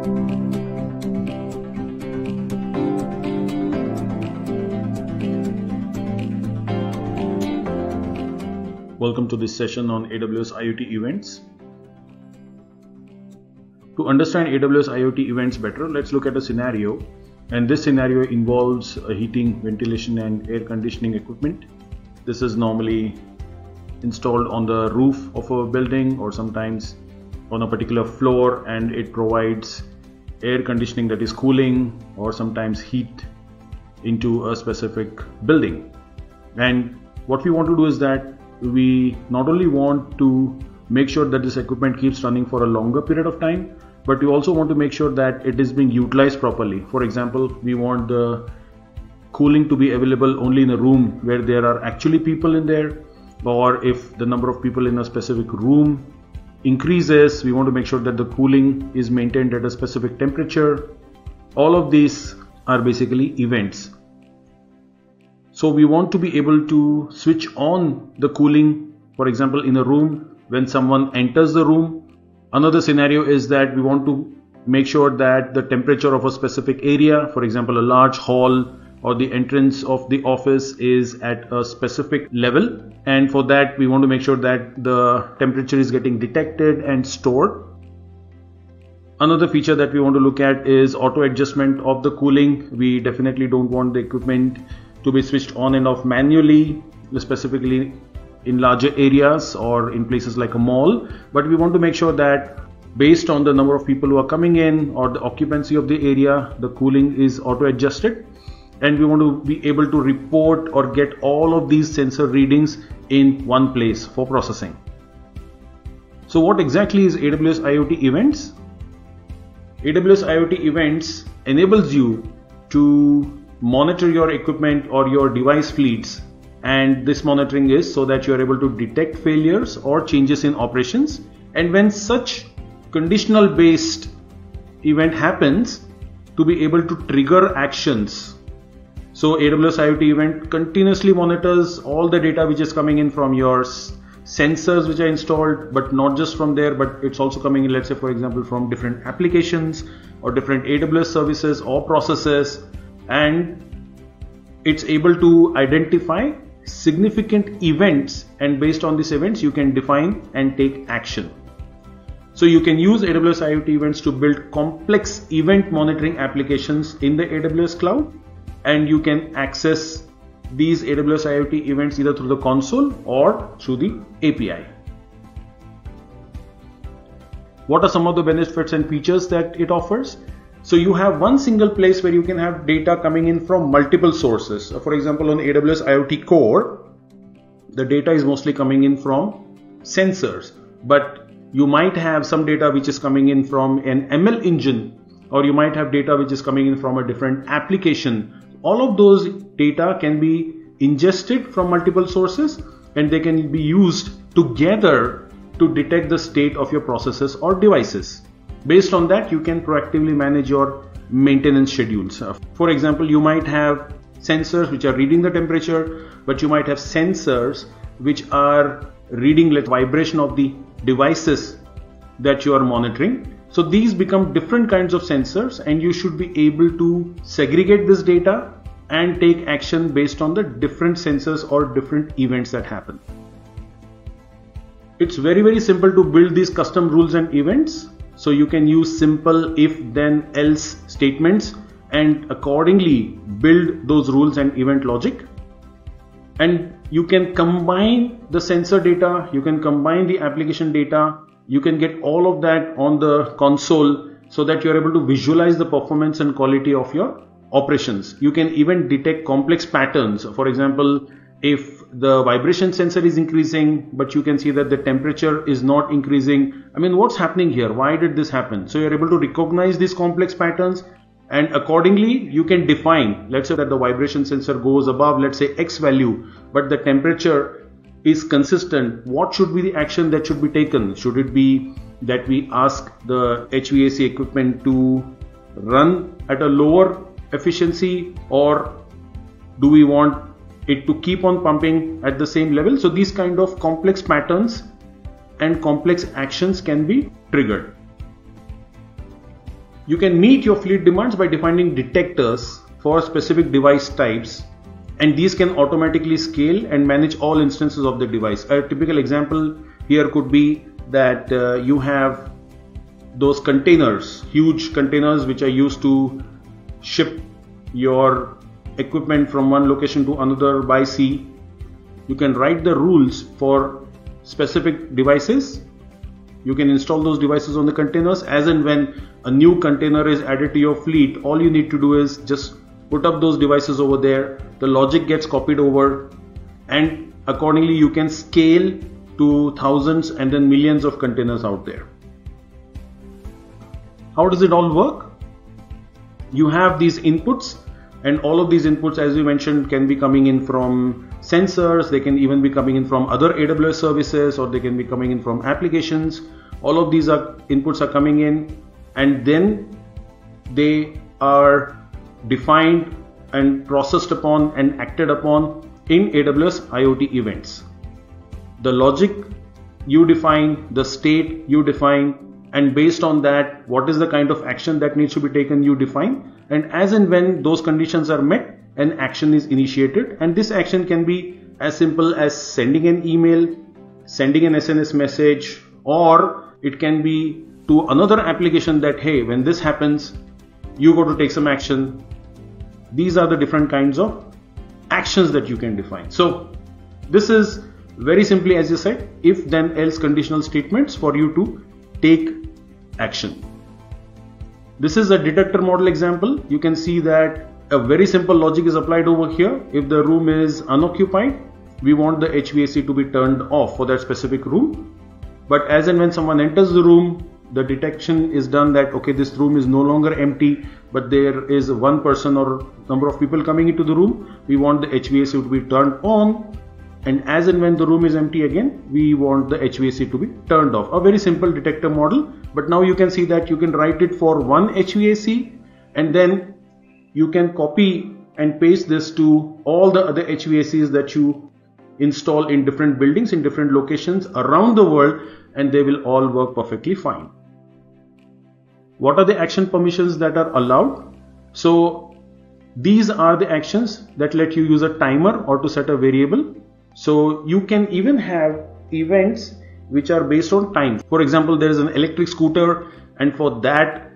Welcome to this session on AWS IoT events. To understand AWS IoT events better, let's look at a scenario. And this scenario involves heating, ventilation, and air conditioning equipment. This is normally installed on the roof of a building or sometimes on a particular floor, and it provides air conditioning that is cooling or sometimes heat into a specific building. And what we want to do is that we not only want to make sure that this equipment keeps running for a longer period of time, but we also want to make sure that it is being utilized properly. For example, we want the cooling to be available only in a room where there are actually people in there, or if the number of people in a specific room increases, we want to make sure that the cooling is maintained at a specific temperature. All of these are basically events so we want to be able to switch on the cooling, for example, in a room when someone enters the room. Another scenario is that we want to make sure that the temperature of a specific area, for example, a large hall or the entrance of the office is at a specific level. And for that, we want to make sure that the temperature is getting detected and stored. Another feature that we want to look at is auto adjustment of the cooling. We definitely don't want the equipment to be switched on and off manually, specifically in larger areas or in places like a mall. But we want to make sure that based on the number of people who are coming in or the occupancy of the area, the cooling is auto adjusted. And we want to be able to report or get all of these sensor readings in one place for processing. So, what exactly is AWS IoT events? AWS IoT events enables you to monitor your equipment or your device fleets and this monitoring is so that you are able to detect failures or changes in operations and when such conditional based event happens to be able to trigger actions so aws iot event continuously monitors all the data which is coming in from your sensors which are installed but not just from there but it's also coming in let's say for example from different applications or different aws services or processes and it's able to identify significant events and based on these events you can define and take action. So you can use AWS IoT events to build complex event monitoring applications in the AWS cloud and you can access these AWS IoT events either through the console or through the API. What are some of the benefits and features that it offers? So you have one single place where you can have data coming in from multiple sources. For example, on AWS IoT Core, the data is mostly coming in from sensors, but you might have some data which is coming in from an ML engine, or you might have data which is coming in from a different application. All of those data can be ingested from multiple sources and they can be used together to detect the state of your processes or devices. Based on that, you can proactively manage your maintenance schedules. Uh, for example, you might have sensors which are reading the temperature, but you might have sensors which are reading the vibration of the devices that you are monitoring. So these become different kinds of sensors, and you should be able to segregate this data and take action based on the different sensors or different events that happen. It's very, very simple to build these custom rules and events so you can use simple if then else statements and accordingly build those rules and event logic. And you can combine the sensor data, you can combine the application data, you can get all of that on the console so that you're able to visualize the performance and quality of your operations. You can even detect complex patterns. For example, if the vibration sensor is increasing but you can see that the temperature is not increasing i mean what's happening here why did this happen so you're able to recognize these complex patterns and accordingly you can define let's say that the vibration sensor goes above let's say x value but the temperature is consistent what should be the action that should be taken should it be that we ask the hvac equipment to run at a lower efficiency or do we want it to keep on pumping at the same level. So these kind of complex patterns and complex actions can be triggered. You can meet your fleet demands by defining detectors for specific device types and these can automatically scale and manage all instances of the device. A typical example here could be that uh, you have those containers, huge containers which are used to ship your equipment from one location to another by sea. You can write the rules for specific devices. You can install those devices on the containers as and when a new container is added to your fleet. All you need to do is just put up those devices over there. The logic gets copied over and accordingly you can scale to thousands and then millions of containers out there. How does it all work? You have these inputs and all of these inputs as we mentioned can be coming in from sensors they can even be coming in from other aws services or they can be coming in from applications all of these are inputs are coming in and then they are defined and processed upon and acted upon in aws iot events. The logic you define the state you define and based on that what is the kind of action that needs to be taken you define. And as and when those conditions are met an action is initiated. And this action can be as simple as sending an email sending an sns message or it can be to another application that hey when this happens you got to take some action these are the different kinds of actions that you can define so this is very simply as you said if then else conditional statements for you to take action. This is a detector model example. You can see that a very simple logic is applied over here. If the room is unoccupied, we want the HVAC to be turned off for that specific room. But as and when someone enters the room, the detection is done that okay, this room is no longer empty, but there is one person or number of people coming into the room. We want the HVAC to be turned on. And as and when the room is empty again we want the HVAC to be turned off. A very simple detector model. But now you can see that you can write it for one HVAC and then you can copy and paste this to all the other HVACs that you install in different buildings in different locations around the world and they will all work perfectly fine what are the action permissions that are allowed so these are the actions that let you use a timer or to set a variable so you can even have events which are based on time. For example, there is an electric scooter and for that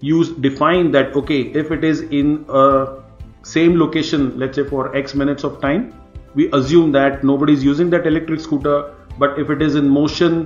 you define that okay if it is in a same location let's say for x minutes of time we assume that nobody is using that electric scooter but if it is in motion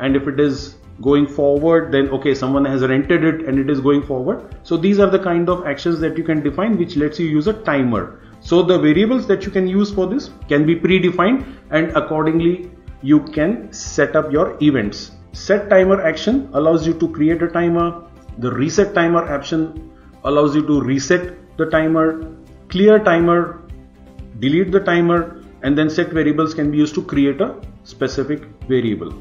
and if it is going forward then okay someone has rented it and it is going forward so these are the kind of actions that you can define which lets you use a timer so the variables that you can use for this can be predefined and accordingly you can set up your events. Set timer action allows you to create a timer. The reset timer action allows you to reset the timer. Clear timer, delete the timer and then set variables can be used to create a specific variable.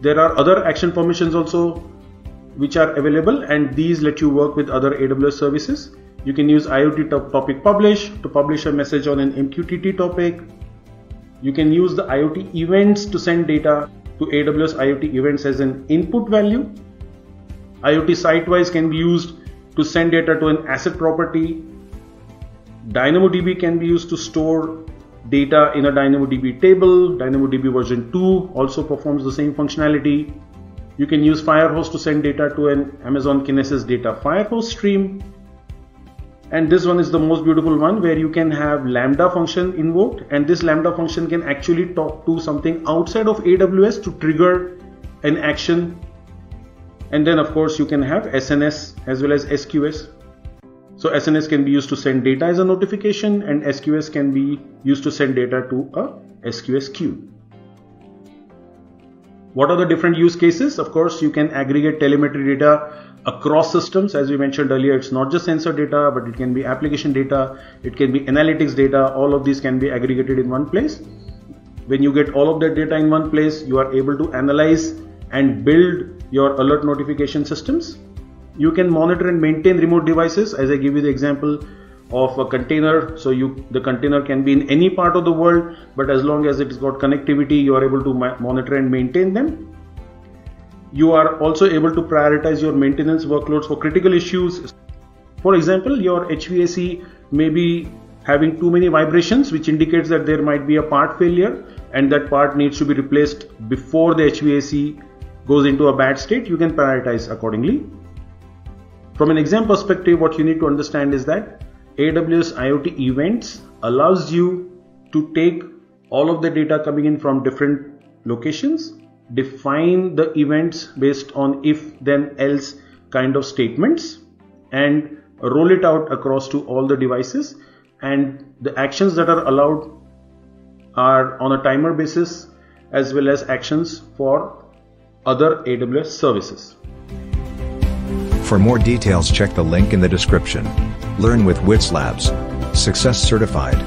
There are other action permissions also which are available and these let you work with other AWS services. You can use IoT topic publish to publish a message on an MQTT topic. You can use the IoT events to send data to AWS IoT events as an input value. IoT sitewise can be used to send data to an asset property. DynamoDB can be used to store data in a DynamoDB table. DynamoDB version 2 also performs the same functionality. You can use Firehose to send data to an Amazon Kinesis data Firehose stream and this one is the most beautiful one where you can have lambda function invoked and this lambda function can actually talk to something outside of AWS to trigger an action and then of course you can have SNS as well as SQS so SNS can be used to send data as a notification and SQS can be used to send data to a SQS queue. What are the different use cases? Of course you can aggregate telemetry data across systems. As we mentioned earlier it's not just sensor data but it can be application data it can be analytics data. All of these can be aggregated in one place. When you get all of that data in one place you are able to analyze and build your alert notification systems you can monitor and maintain remote devices as i give you the example of a container so you the container can be in any part of the world but as long as it's got connectivity you are able to monitor and maintain them you are also able to prioritize your maintenance workloads for critical issues. For example, your HVAC may be having too many vibrations, which indicates that there might be a part failure and that part needs to be replaced before the HVAC goes into a bad state. You can prioritize accordingly. From an exam perspective, what you need to understand is that AWS IoT events allows you to take all of the data coming in from different locations define the events based on if then else kind of statements and roll it out across to all the devices and the actions that are allowed are on a timer basis as well as actions for other AWS services. For more details check the link in the description. Learn with Whizlabs. Success certified.